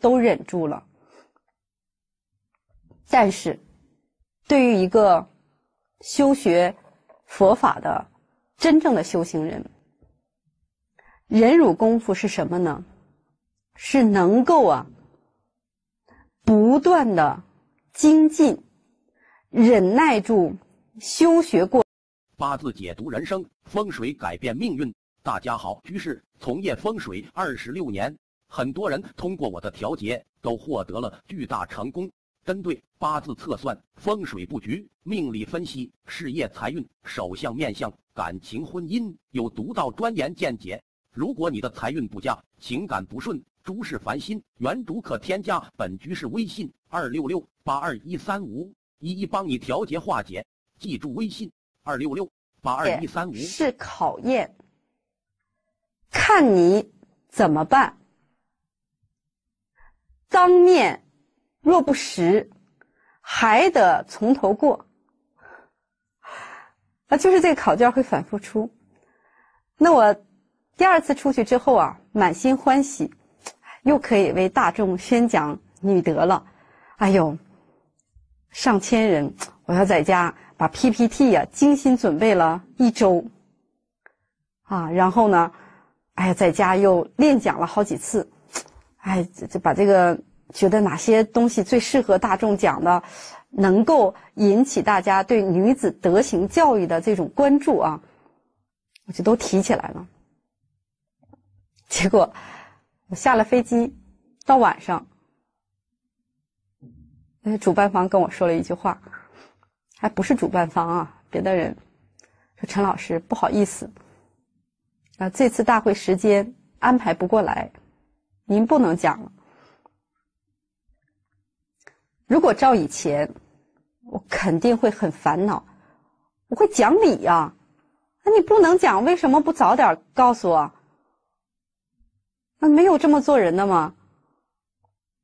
都忍住了。但是，对于一个修学佛法的真正的修行人，忍辱功夫是什么呢？是能够啊，不断的精进，忍耐住修学过。八字解读人生，风水改变命运。大家好，居士从业风水二十六年，很多人通过我的调节都获得了巨大成功。针对八字测算、风水布局、命理分析、事业财运、手相面相、感情婚姻，有独到专研见解。如果你的财运不佳、情感不顺、诸事烦心，原主可添加本居士微信二六六八二一三五，一一帮你调节化解。记住微信二六六八二一三五。是考验，看你怎么办。当面。若不实，还得从头过。啊，就是这个考卷会反复出。那我第二次出去之后啊，满心欢喜，又可以为大众宣讲女德了。哎呦，上千人，我要在家把 PPT 呀精心准备了一周。啊，然后呢，哎呀，在家又练讲了好几次。哎，这这把这个。觉得哪些东西最适合大众讲的，能够引起大家对女子德行教育的这种关注啊，我就都提起来了。结果我下了飞机，到晚上，那主办方跟我说了一句话，还不是主办方啊，别的人说陈老师不好意思，啊，这次大会时间安排不过来，您不能讲了。如果照以前，我肯定会很烦恼，我会讲理呀。那你不能讲，为什么不早点告诉我？那没有这么做人的吗？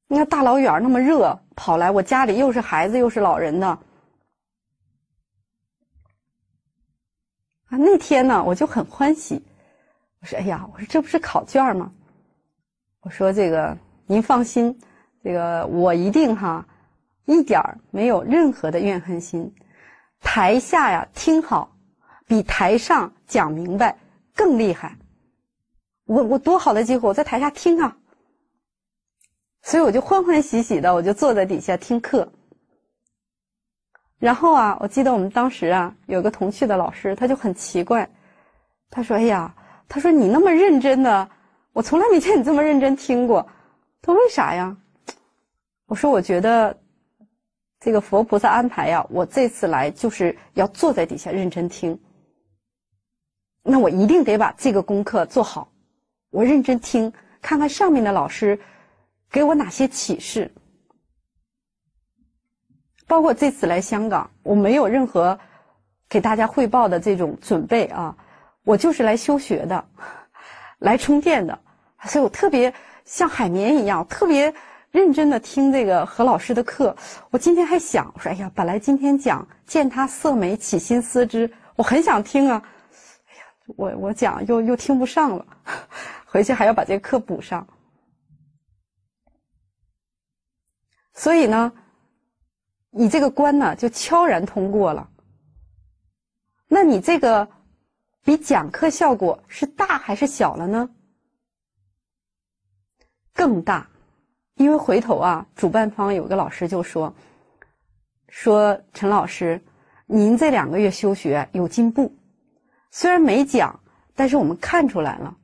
你看大老远那么热跑来，我家里又是孩子又是老人的。啊，那天呢，我就很欢喜。我说：“哎呀，我说这不是考卷吗？”我说：“这个您放心，这个我一定哈。”一点儿没有任何的怨恨心，台下呀听好，比台上讲明白更厉害。我我多好的机会，我在台下听啊，所以我就欢欢喜喜的，我就坐在底下听课。然后啊，我记得我们当时啊，有个同去的老师，他就很奇怪，他说：“哎呀，他说你那么认真的，我从来没见你这么认真听过。”他说：“为啥呀？”我说：“我觉得。”这个佛菩萨安排呀，我这次来就是要坐在底下认真听。那我一定得把这个功课做好，我认真听，看看上面的老师给我哪些启示。包括这次来香港，我没有任何给大家汇报的这种准备啊，我就是来修学的，来充电的，所以我特别像海绵一样，特别。认真的听这个何老师的课，我今天还想我说，哎呀，本来今天讲见他色美起心思之，我很想听啊，哎呀，我我讲又又听不上了，回去还要把这个课补上。所以呢，你这个关呢就悄然通过了。那你这个比讲课效果是大还是小了呢？更大。因为回头啊，主办方有个老师就说：“说陈老师，您这两个月休学有进步，虽然没讲，但是我们看出来了。”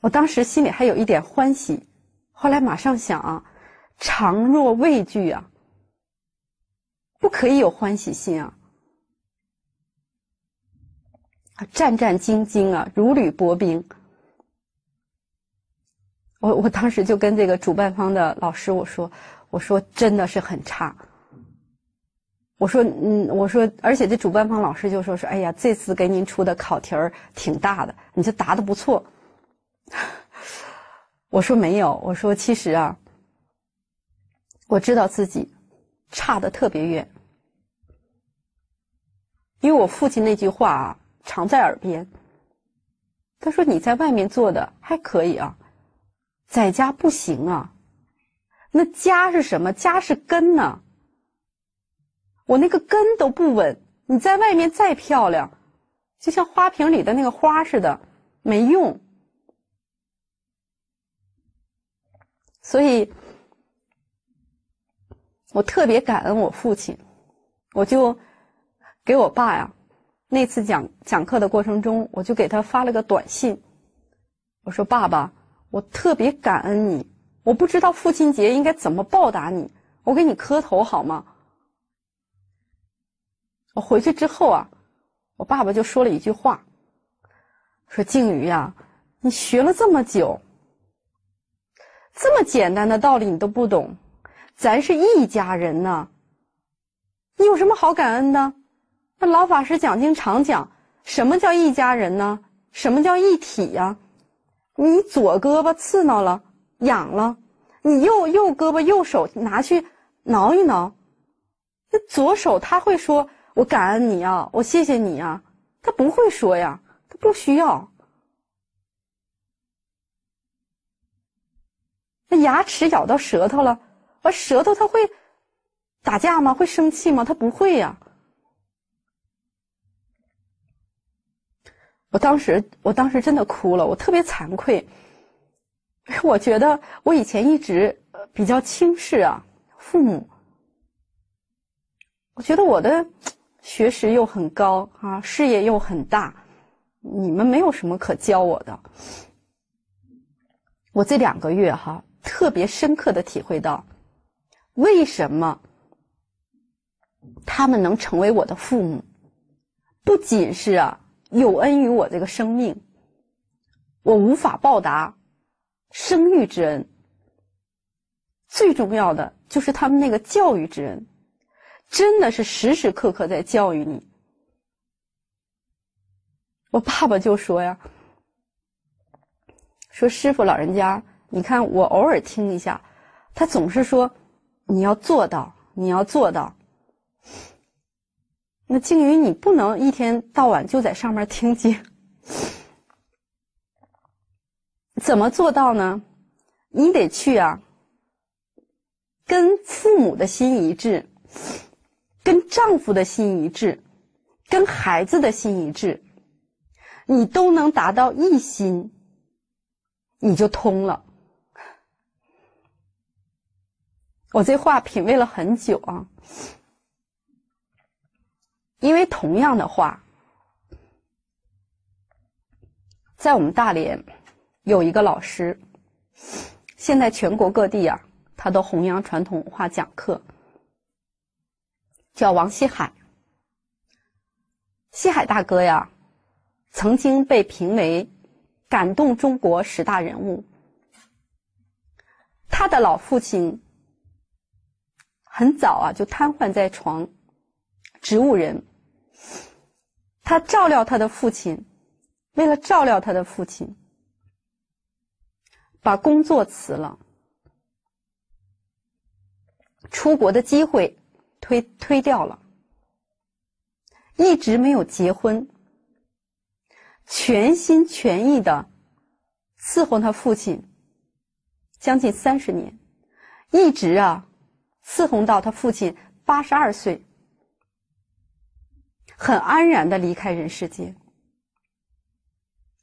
我当时心里还有一点欢喜，后来马上想啊，常若畏惧啊，不可以有欢喜心啊，啊，战战兢兢啊，如履薄冰。我我当时就跟这个主办方的老师我说，我说真的是很差。我说嗯，我说而且这主办方老师就说说，哎呀，这次给您出的考题儿挺大的，你这答的不错。我说没有，我说其实啊，我知道自己差的特别远，因为我父亲那句话啊常在耳边，他说你在外面做的还可以啊，在家不行啊。那家是什么？家是根呢。我那个根都不稳，你在外面再漂亮，就像花瓶里的那个花似的，没用。所以，我特别感恩我父亲，我就给我爸呀。那次讲讲课的过程中，我就给他发了个短信，我说：“爸爸，我特别感恩你，我不知道父亲节应该怎么报答你，我给你磕头好吗？”我回去之后啊，我爸爸就说了一句话，说：“静瑜呀，你学了这么久，这么简单的道理你都不懂，咱是一家人呢，你有什么好感恩的？”那老法师讲经常讲，什么叫一家人呢？什么叫一体呀？你左胳膊刺挠了，痒了，你右右胳膊右手拿去挠一挠，那左手他会说：“我感恩你啊，我谢谢你啊。”他不会说呀，他不需要。那牙齿咬到舌头了，而舌头他会打架吗？会生气吗？他不会呀。我当时，我当时真的哭了，我特别惭愧。我觉得我以前一直比较轻视啊父母。我觉得我的学识又很高啊，事业又很大，你们没有什么可教我的。我这两个月哈，特别深刻的体会到，为什么他们能成为我的父母，不仅是啊。有恩于我这个生命，我无法报答生育之恩。最重要的就是他们那个教育之恩，真的是时时刻刻在教育你。我爸爸就说呀：“说师傅老人家，你看我偶尔听一下，他总是说你要做到，你要做到。”那静瑜，你不能一天到晚就在上面听经，怎么做到呢？你得去啊，跟父母的心一致，跟丈夫的心一致，跟孩子的心一致，你都能达到一心，你就通了。我这话品味了很久啊。因为同样的话，在我们大连有一个老师，现在全国各地啊，他都弘扬传统文化讲课，叫王西海。西海大哥呀，曾经被评为感动中国十大人物。他的老父亲很早啊就瘫痪在床，植物人。他照料他的父亲，为了照料他的父亲，把工作辞了，出国的机会推推掉了，一直没有结婚，全心全意的伺候他父亲，将近三十年，一直啊伺候到他父亲八十二岁。很安然的离开人世间，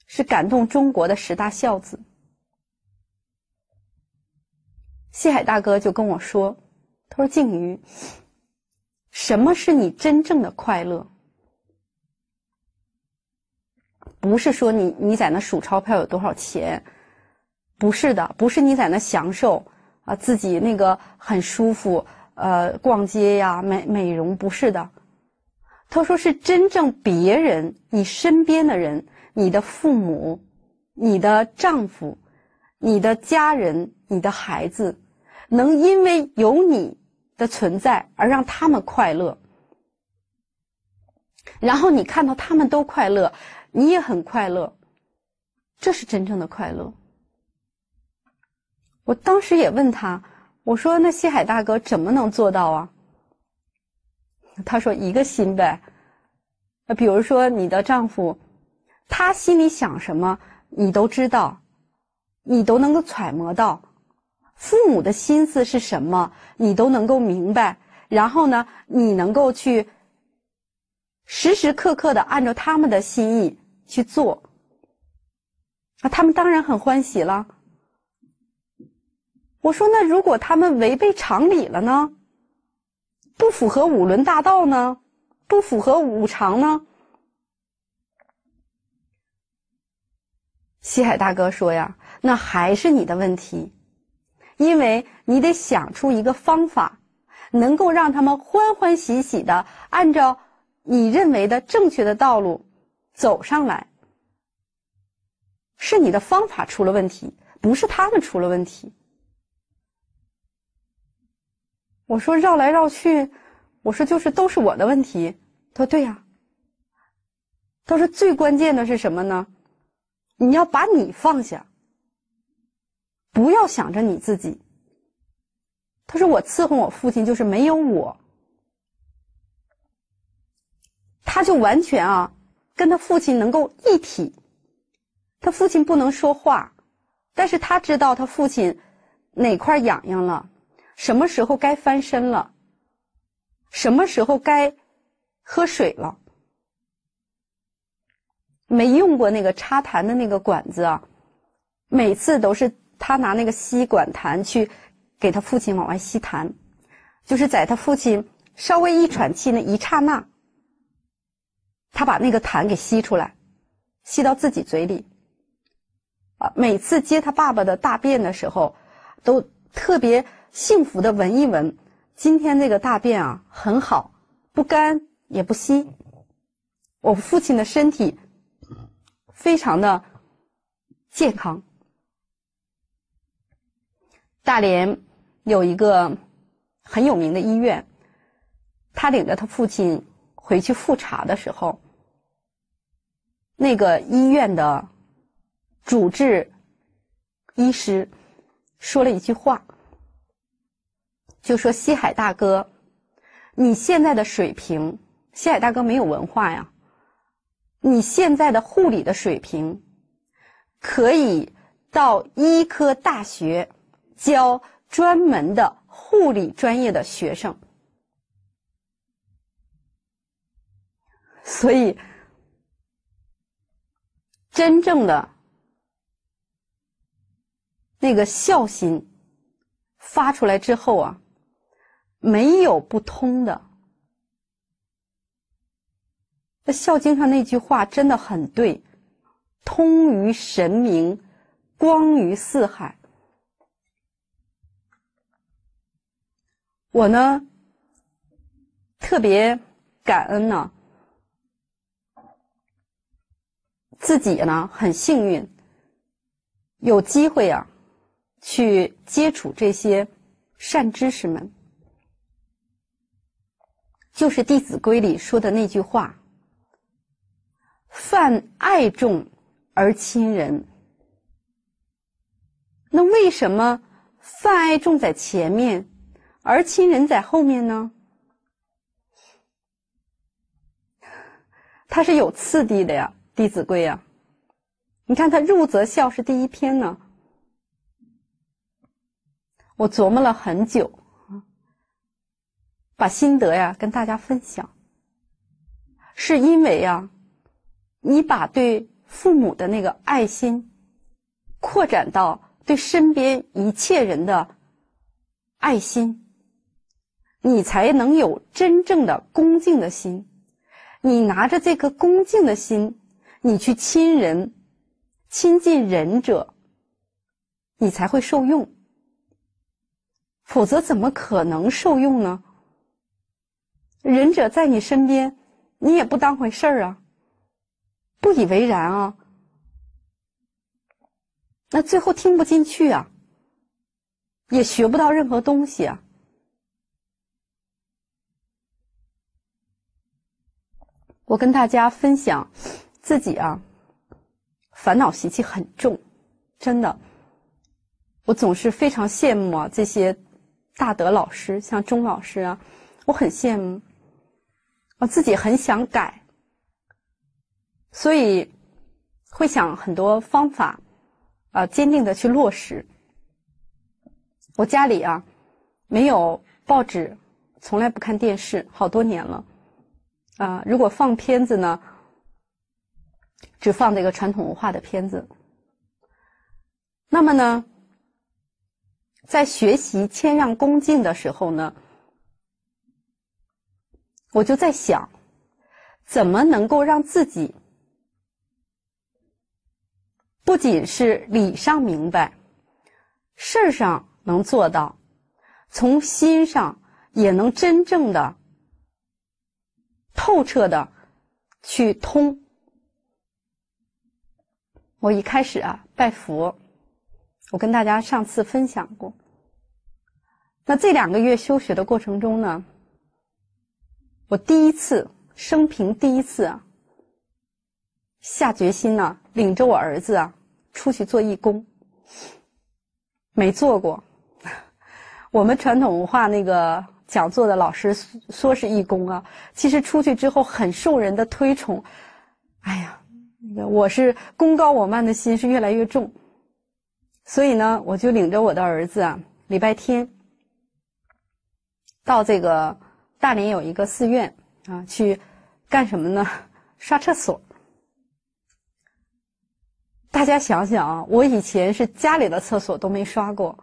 是感动中国的十大孝子。西海大哥就跟我说：“他说静瑜，什么是你真正的快乐？不是说你你在那数钞票有多少钱，不是的，不是你在那享受啊自己那个很舒服呃逛街呀美美容，不是的。”他说：“是真正别人，你身边的人，你的父母，你的丈夫，你的家人，你的孩子，能因为有你的存在而让他们快乐，然后你看到他们都快乐，你也很快乐，这是真正的快乐。”我当时也问他：“我说，那西海大哥怎么能做到啊？”他说：“一个心呗，那比如说你的丈夫他心里想什么，你都知道，你都能够揣摩到。父母的心思是什么，你都能够明白。然后呢，你能够去时时刻刻的按照他们的心意去做，啊，他们当然很欢喜了。我说，那如果他们违背常理了呢？不符合五伦大道呢？不符合五常呢？西海大哥说呀，那还是你的问题，因为你得想出一个方法，能够让他们欢欢喜喜的按照你认为的正确的道路走上来。是你的方法出了问题，不是他们出了问题。我说绕来绕去，我说就是都是我的问题。他说对呀。他说最关键的是什么呢？你要把你放下，不要想着你自己。他说：“我伺候我父亲就是没有我，他就完全啊，跟他父亲能够一体。他父亲不能说话，但是他知道他父亲哪块痒痒了，什么时候该翻身了，什么时候该喝水了。”没用过那个插痰的那个管子啊，每次都是他拿那个吸管痰去给他父亲往外吸痰，就是在他父亲稍微一喘气那一刹那，他把那个痰给吸出来，吸到自己嘴里。啊，每次接他爸爸的大便的时候，都特别幸福的闻一闻，今天这个大便啊很好，不干也不稀，我父亲的身体。非常的健康。大连有一个很有名的医院，他领着他父亲回去复查的时候，那个医院的主治医师说了一句话，就说：“西海大哥，你现在的水平，西海大哥没有文化呀。”你现在的护理的水平，可以到医科大学教专门的护理专业的学生。所以，真正的那个孝心发出来之后啊，没有不通的。《那孝经》上那句话真的很对，“通于神明，光于四海。”我呢，特别感恩呢，自己呢很幸运，有机会啊，去接触这些善知识们，就是《弟子规》里说的那句话。泛爱众而亲仁，那为什么泛爱众在前面，而亲仁在后面呢？它是有次第的呀，《弟子规》呀。你看，它入则孝是第一篇呢。我琢磨了很久，把心得呀跟大家分享，是因为呀。你把对父母的那个爱心扩展到对身边一切人的爱心，你才能有真正的恭敬的心。你拿着这颗恭敬的心，你去亲人、亲近仁者，你才会受用。否则怎么可能受用呢？仁者在你身边，你也不当回事儿啊。不以为然啊，那最后听不进去啊，也学不到任何东西啊。我跟大家分享自己啊，烦恼习气很重，真的，我总是非常羡慕啊这些大德老师，像钟老师啊，我很羡慕，我自己很想改。所以，会想很多方法，啊，坚定的去落实。我家里啊，没有报纸，从来不看电视，好多年了。啊，如果放片子呢，只放这个传统文化的片子。那么呢，在学习谦让恭敬的时候呢，我就在想，怎么能够让自己不仅是理上明白，事儿上能做到，从心上也能真正的。透彻的去通。我一开始啊拜佛，我跟大家上次分享过。那这两个月修学的过程中呢，我第一次生平第一次啊下决心呢，领着我儿子啊出去做义工。没做过，我们传统文化那个。讲座的老师说是义工啊，其实出去之后很受人的推崇。哎呀，那个我是功高我慢的心是越来越重，所以呢，我就领着我的儿子啊，礼拜天到这个大连有一个寺院啊，去干什么呢？刷厕所。大家想想啊，我以前是家里的厕所都没刷过。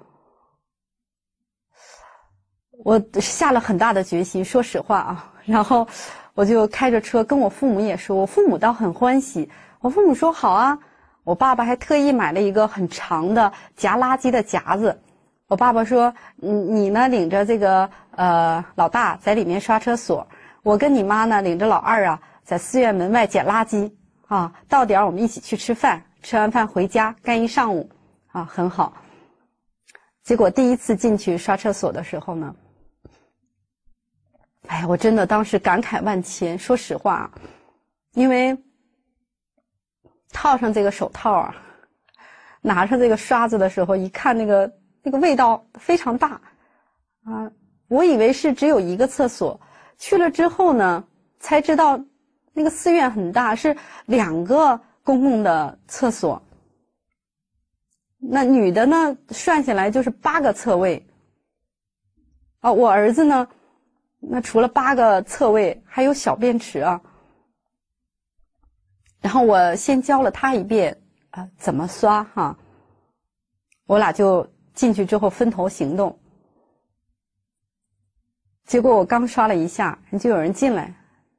我下了很大的决心，说实话啊，然后我就开着车跟我父母也说，我父母倒很欢喜。我父母说好啊，我爸爸还特意买了一个很长的夹垃圾的夹子。我爸爸说，你你呢领着这个呃老大在里面刷厕所，我跟你妈呢领着老二啊在寺院门外捡垃圾啊，到点我们一起去吃饭，吃完饭回家干一上午啊，很好。结果第一次进去刷厕所的时候呢。哎，我真的当时感慨万千。说实话，因为套上这个手套啊，拿上这个刷子的时候，一看那个那个味道非常大啊！我以为是只有一个厕所，去了之后呢，才知道那个寺院很大，是两个公共的厕所。那女的呢，算下来就是八个厕位。啊，我儿子呢？那除了八个厕位，还有小便池啊。然后我先教了他一遍啊，怎么刷哈。我俩就进去之后分头行动。结果我刚刷了一下，就有人进来，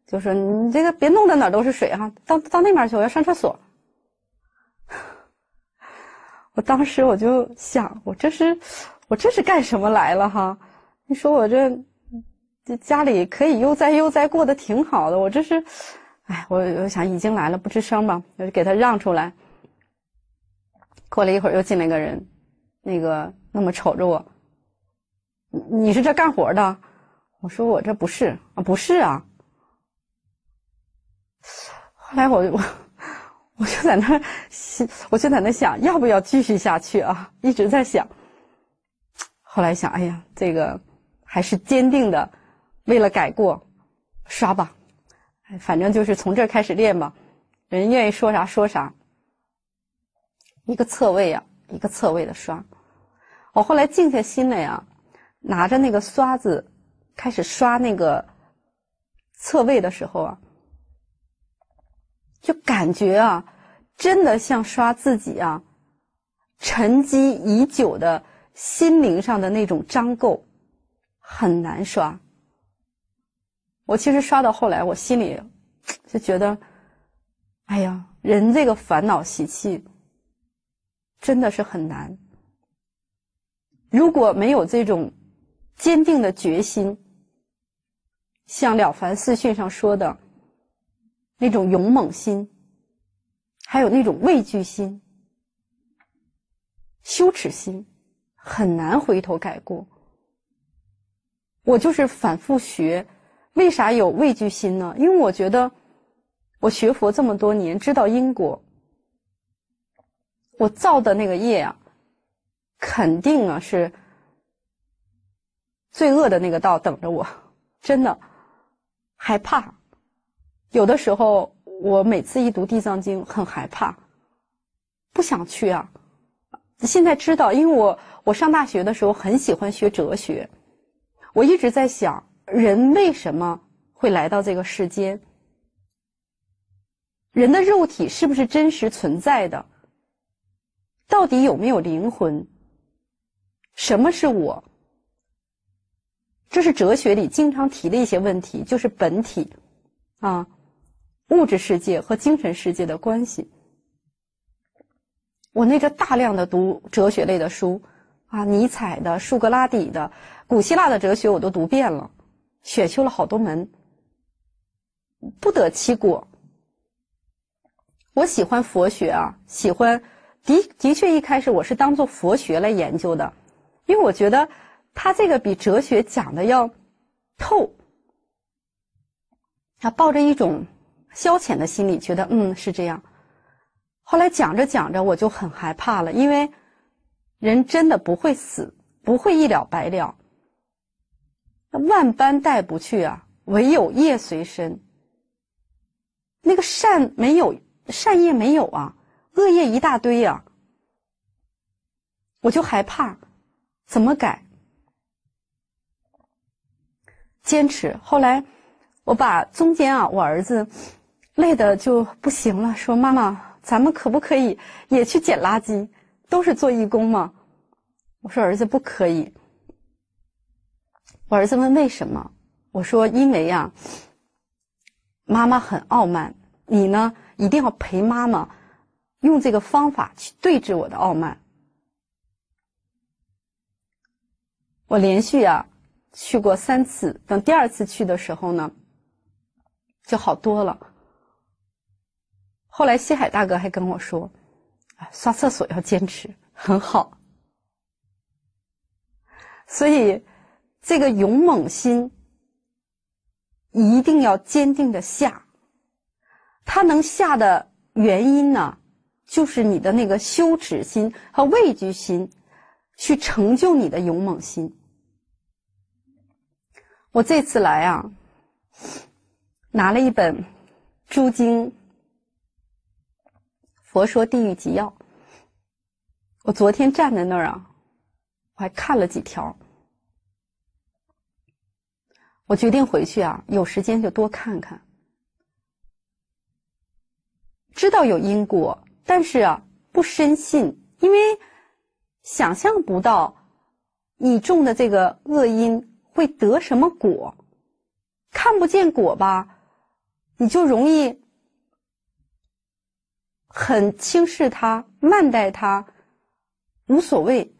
就说：“你这个别弄得哪都是水哈，到到那边去，我要上厕所。” 我当时我就想，我这是我这是干什么来了哈？你说我这。这家里可以悠哉悠哉过得挺好的，我这是，哎，我我想已经来了不吱声吧，我就给他让出来。过了一会儿又进来个人，那个那么瞅着我，你是这干活的？我说我这不是啊，不是啊。后来我我我就在那想，我就在那想要不要继续下去啊，一直在想。后来想，哎呀，这个还是坚定的。为了改过，刷吧，反正就是从这开始练吧。人愿意说啥说啥。一个侧位呀，一个侧位的刷。我后来静下心来呀，拿着那个刷子开始刷那个侧位的时候啊，就感觉啊，真的像刷自己啊沉积已久的心灵上的那种脏垢，很难刷。我其实刷到后来，我心里就觉得，哎呀，人这个烦恼习气真的是很难。如果没有这种坚定的决心，像《了凡四训》上说的那种勇猛心，还有那种畏惧心、羞耻心，很难回头改过。我就是反复学。为啥有畏惧心呢？因为我觉得，我学佛这么多年，知道因果，我造的那个业啊，肯定啊是罪恶的那个道等着我，真的害怕。有的时候，我每次一读《地藏经》，很害怕，不想去啊。现在知道，因为我我上大学的时候很喜欢学哲学，我一直在想，人为什么会来到这个世间？人的肉体是不是真实存在的？到底有没有灵魂？什么是我？这是哲学里经常提的一些问题，就是本体啊，物质世界和精神世界的关系。我那个大量的读哲学类的书，啊，尼采的、苏格拉底的、古希腊的哲学我都读遍了，选修了好多门，不得其果。我喜欢佛学啊，喜欢的的确一开始我是当做佛学来研究的，因为我觉得他这个比哲学讲的要透，他抱着一种消遣的心理，觉得嗯是这样。后来讲着讲着，我就很害怕了，因为人真的不会死，不会一了百了。万般带不去啊，唯有业随身。那个善没有，善业没有啊，恶业一大堆啊。我就害怕，怎么改？坚持。后来我把中间啊，我儿子累的就不行了，说妈妈。咱们可不可以也去捡垃圾？都是做义工吗？我说儿子不可以。我儿子问为什么？我说因为呀，妈妈很傲慢，你呢一定要陪妈妈，用这个方法去对峙我的傲慢。我连续啊去过三次，等第二次去的时候呢，就好多了。后来西海大哥还跟我说：“啊，刷厕所要坚持，很好。”所以，这个勇猛心一定要坚定的下。他能下的原因呢，就是你的那个羞耻心和畏惧心，去成就你的勇猛心。我这次来啊，拿了一本《诸经》。佛说地狱集要，我昨天站在那儿啊，我还看了几条。我决定回去啊，有时间就多看看。知道有因果，但是啊，不深信，因为想象不到你种的这个恶因会得什么果，看不见果吧，你就容易。很轻视他，慢待他，无所谓。